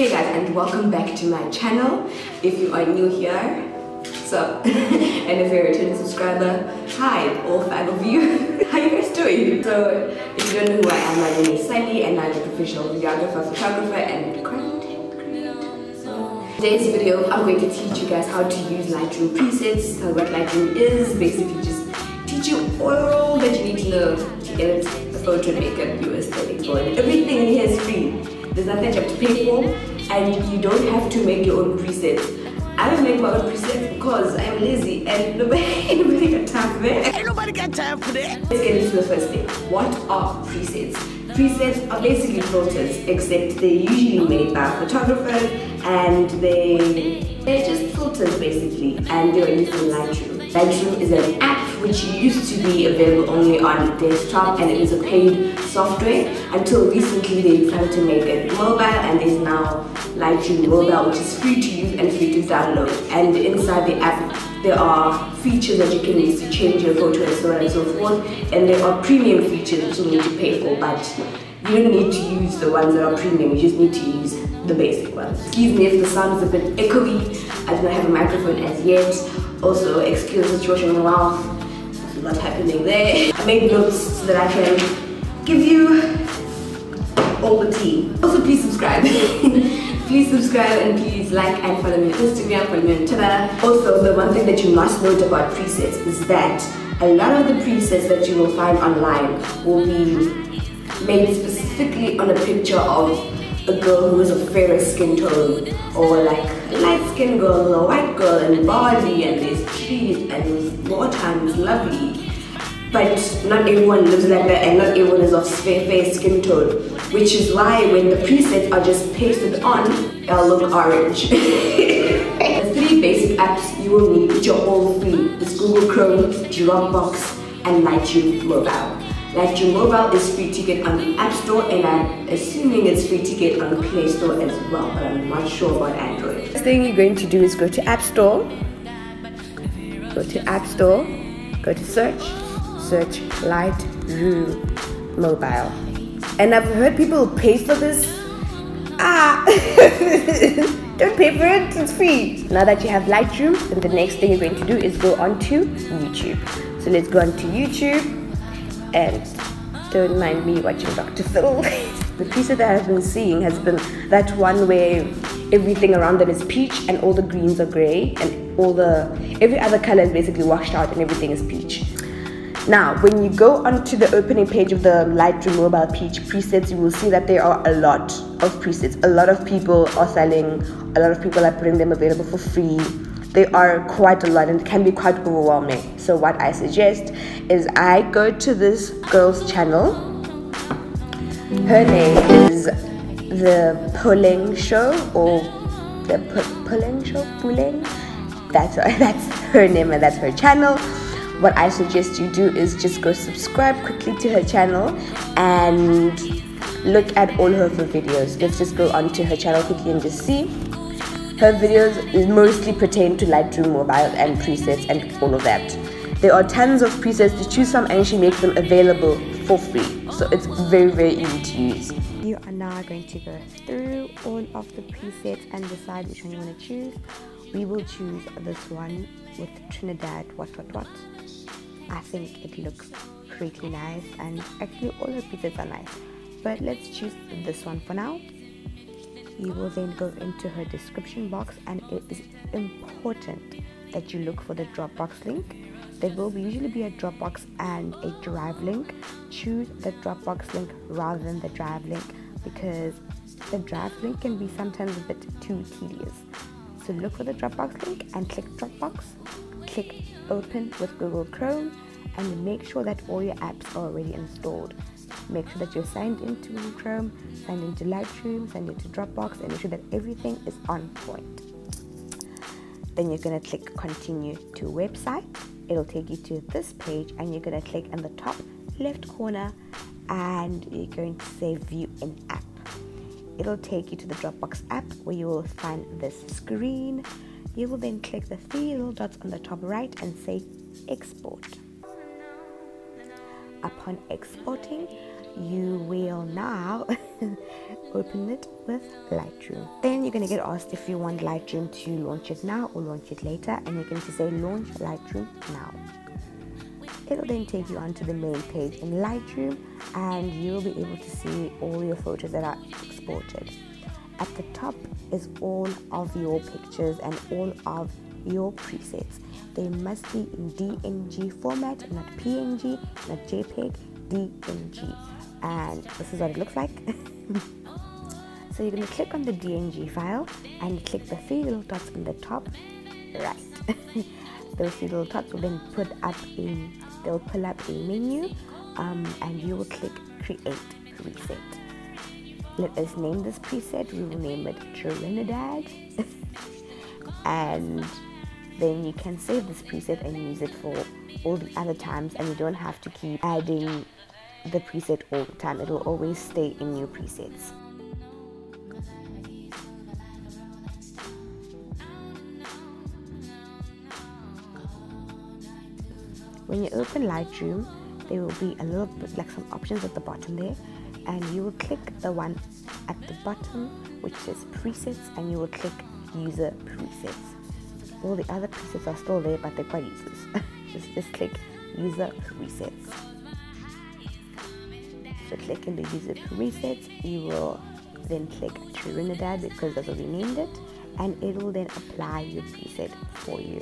Hey guys and welcome back to my channel. If you are new here, so and if you're a returning subscriber, hi all five of you. How are you guys doing? So if you don't know who I am, my name is Sunny and I'm a professional videographer, photographer and content creator. So today's video I'm going to teach you guys how to use Lightroom presets, what Lightroom is, basically just teach you all that you need to know to edit a photo and make a new aesthetic. Everything in here is free. There's nothing you have to pay for and you don't have to make your own presets. I don't make my own presets because I'm lazy and nobody, time for that. Ain't nobody got time for that. Let's get into the first thing. What are presets? Presets are basically filters, except they're usually made by photographers and they they're just filters basically, and they're used in Lightroom. Lightroom is an app which used to be available only on desktop and it is a paid software. Until recently they decided to make it mobile and there's now Lightroom mobile which is free to use and free to download. And inside the app there are features that you can use to change your photo and so on and so forth. And there are premium features which you need to pay for but you don't need to use the ones that are premium. You just need to use the basic ones. Excuse me if the sound is a bit echoey. I do not have a microphone as yet also excuse the situation in my mouth. What's happening there? I made notes so that I can give you all the tea. Also please subscribe. Please subscribe and please like and follow me on Instagram, follow me on Twitter. Also, the one thing that you must note about presets is that a lot of the presets that you will find online will be made specifically on a picture of a girl who is a fairer skin tone or like light skinned girl a white girl and body and there's trees and water is lovely. But not everyone lives like that and not everyone is of fair, fair skin tone which is why when the presets are just pasted on they'll look orange. The three basic apps you will need which are all free is Google Chrome, Dropbox and Lightroom Mobile Lightroom Mobile is free to get on the App Store and I'm assuming it's free to get on the Play Store as well but I'm not sure about Android first thing you're going to do is go to App Store go to App Store go to search search Lightroom Mobile. And I've heard people pay for this. Ah! Don't pay for it, it's free. Now that you have Lightroom, then the next thing you're going to do is go onto YouTube. So let's go onto YouTube and don't mind me watching Dr. Phil. the preset that I've been seeing has been that one where everything around it is peach and all the greens are grey and all the every other color is basically washed out and everything is peach. Now, when you go onto the opening page of the Lightroom Mobile Peach presets, you will see that there are a lot of presets. A lot of people are selling, a lot of people are putting them available for free. They are quite a lot and can be quite overwhelming. So, what I suggest is I go to this girl's channel. Her name is The Pulling Show or The Pulling Show? Pulling? That's, that's her name and that's her channel what I suggest you do is just go subscribe quickly to her channel and look at all of her videos. Let's just go onto her channel quickly and just see. Her videos mostly pertain to Lightroom mobile and presets and all of that. There are tons of presets to choose from and she makes them available for free. So it's very, very easy to use. You are now going to go through all of the presets and decide which one you want to choose. We will choose this one with Trinidad what what what I think it looks pretty nice and actually all the pieces are nice but let's choose this one for now you will then go into her description box and it is important that you look for the Dropbox link. There will usually be a Dropbox and a Drive link. Choose the Dropbox link rather than the Drive link because the Drive link can be sometimes a bit too tedious. So look for the Dropbox link and click Dropbox. Click open with Google Chrome and make sure that all your apps are already installed. Make sure that you're signed into Chrome, signed into Lightroom, signed into Dropbox, and make sure that everything is on point. Then you're going to click continue to website. It'll take you to this page, and you're going to click in the top left corner and you're going to say view in app. It'll take you to the Dropbox app where you will find this screen you will then click the three little dots on the top right and say export. Upon exporting, you will now open it with Lightroom. Then you're going to get asked if you want Lightroom to launch it now or launch it later, and you're going to say launch Lightroom now. It'll then take you onto the main page in Lightroom, and you'll be able to see all your photos that are exported. At the top is all of your pictures and all of your presets. They must be in DNG format, not PNG, not JPEG, DNG. And this is what it looks like. so you're going to click on the DNG file and click the three little dots in the top right. Those three little dots will then put up in they'll pull up a menu um, and you will click create preset. Let us name this preset. We will name it Trinidad. and then you can save this preset and use it for all the other times and you don't have to keep adding the preset all the time. It will always stay in your presets. When you open Lightroom, there will be a little bit like some options at the bottom there and you will click the one at the bottom which says presets and you will click user presets all the other presets are still there but they're quite useless just, just click user presets so click in the user presets. You will then click Trinidad because that's what we named it and it will then apply your preset for you.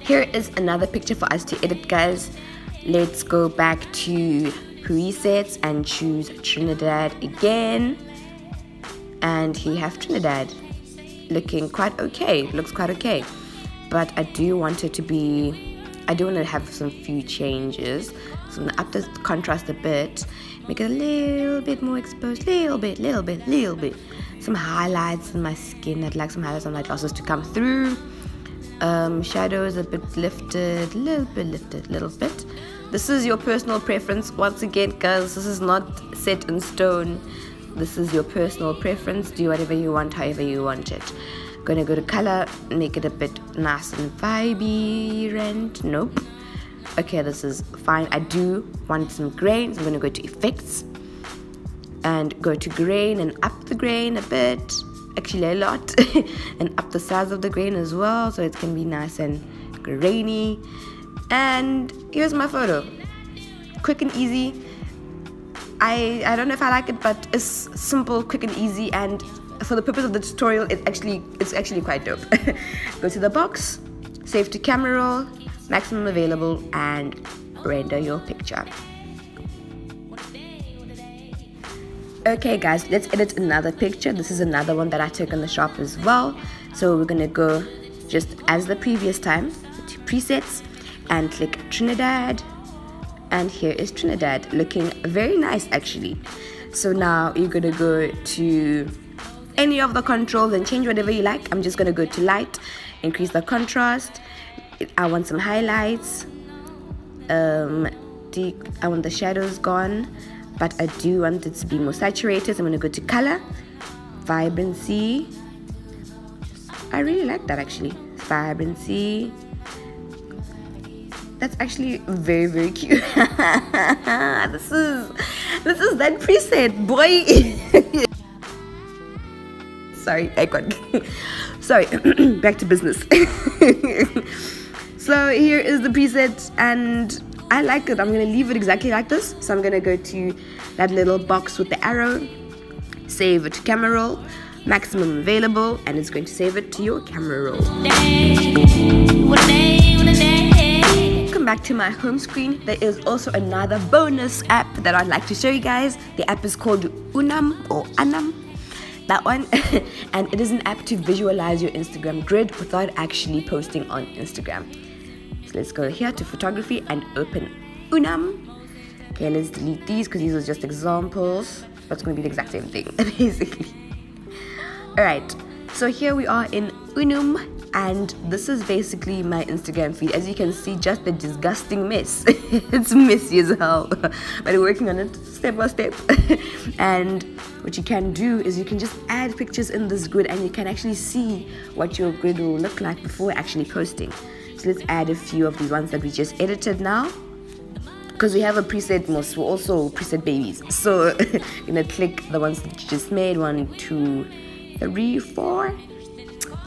Here is another picture for us to edit guys. Let's go back to presets and choose Trinidad again. And here you have Trinidad. Looking quite okay. Looks quite okay. But I do want it to be I do want to have some few changes. So I'm going to up the contrast a bit make it a little bit more exposed little bit little bit little bit. Some highlights in my skin I'd like some highlights on my glasses to come through. Um, shadows a bit lifted little bit lifted little bit. This is your personal preference once again guys. This is not set in stone. This is your personal preference. Do whatever you want however you want it gonna go to color make it a bit nice and vibrant nope. Okay this is fine. I do want some grain so i'm gonna go to effects and go to grain and up the grain a bit. Actually a lot. And up the size of the grain as well so it can be nice and grainy. And here's my photo. Quick and easy. I, I don't know if I like it but it's simple quick and easy and for the purpose of the tutorial it's actually it's actually quite dope. Go to the box save to camera roll maximum available and render your picture. Okay guys let's edit another picture. This is another one that I took in the shop as well. So we're gonna go just as the previous time to presets and click Trinidad. And here is Trinidad looking very nice actually. So now you're gonna go to any of the controls and change whatever you like I'm just gonna go to light increase the contrast. I want some highlights. Um, I want the shadows gone but I do want it to be more saturated so I'm gonna go to color vibrancy. I really like that actually. Vibrancy. That's actually very very cute. This is this is that preset boy sorry i got sorry back to business. So here is the preset and i like it. I'm gonna leave it exactly like this. So i'm gonna go to that little box with the arrow save it to camera roll maximum available and it's going to save it to your camera roll. Come back to my home screen, there is also another bonus app that I'd like to show you guys. The app is called Unum or Anam. That one, and it is an app to visualize your Instagram grid without actually posting on Instagram. So let's go here to photography and open Unum. Okay, let's delete these because these are just examples, it's going to be the exact same thing, basically. Alright, so here we are in Unum and this is basically my Instagram feed. As you can see, just a disgusting mess. it's messy as hell, but we're working on it step by step. and what you can do is you can just add pictures in this grid and you can actually see what your grid will look like before actually posting. So let's add a few of these ones that we just edited now. because we have a preset most, we're also preset babies. So you're gonna click the ones that you just made one, two, three, four.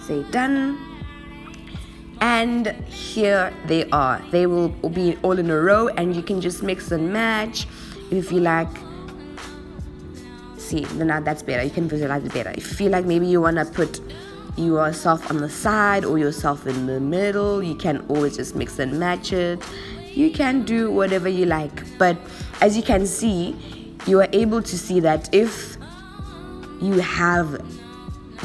Say done. And here they are. They will be all in a row, and you can just mix and match. If you like see now that's better. You can visualize it better. If you feel like maybe you want to put yourself on the side or yourself in the middle you can always just mix and match it. You can do whatever you like. But as you can see you are able to see that if you have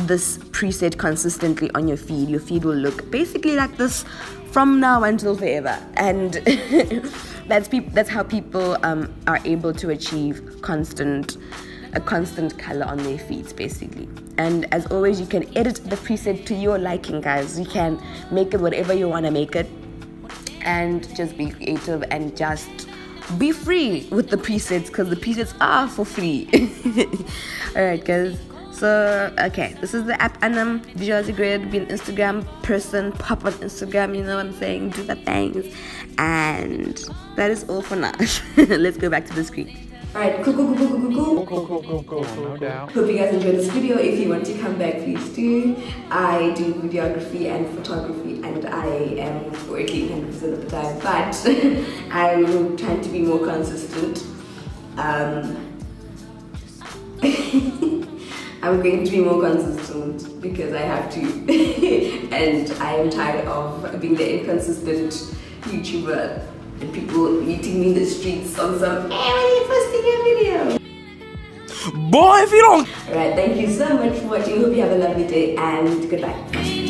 this preset consistently on your feed. Your feed will look basically like this from now until forever. And that's pe- that's how people um, are able to achieve constant a constant color on their feeds basically. And as always you can edit the preset to your liking guys. You can make it whatever you want to make it. And just be creative and just be free with the presets because the presets are for free. All right guys so okay this is the app anam visualize grid be an instagram person pop on instagram you know what i'm saying do the things and that is all for now let's go back to the screen Alright, cool, cool, cool, cool, cool, cool. Cool, cool, cool, cool, cool. No doubt. Hope you guys enjoyed this video. If you want to come back, please do. I do videography and photography and I am working 100% of the time, but I'm trying to be more consistent. Um, I'm going to be more consistent because I have to. and I am tired of being the inconsistent YouTuber and people meeting me in the streets on some, hey, when are you posting a video? Boy, if you don't. Alright, thank you so much for watching. Hope you have a lovely day and goodbye.